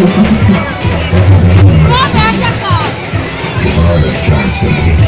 Robert Johnson.